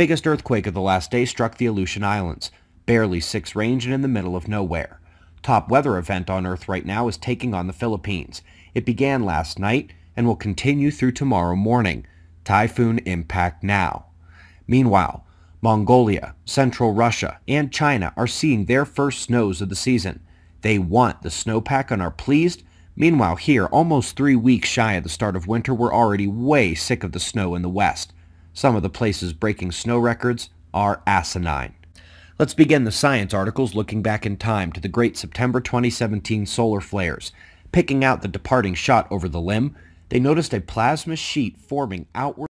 Biggest earthquake of the last day struck the Aleutian Islands, barely 6 range and in the middle of nowhere. Top weather event on Earth right now is taking on the Philippines. It began last night and will continue through tomorrow morning. Typhoon impact now. Meanwhile, Mongolia, Central Russia, and China are seeing their first snows of the season. They want the snowpack and are pleased. Meanwhile, here, almost three weeks shy of the start of winter, we're already way sick of the snow in the west. Some of the places breaking snow records are asinine. Let's begin the science articles looking back in time to the great September 2017 solar flares. Picking out the departing shot over the limb, they noticed a plasma sheet forming outward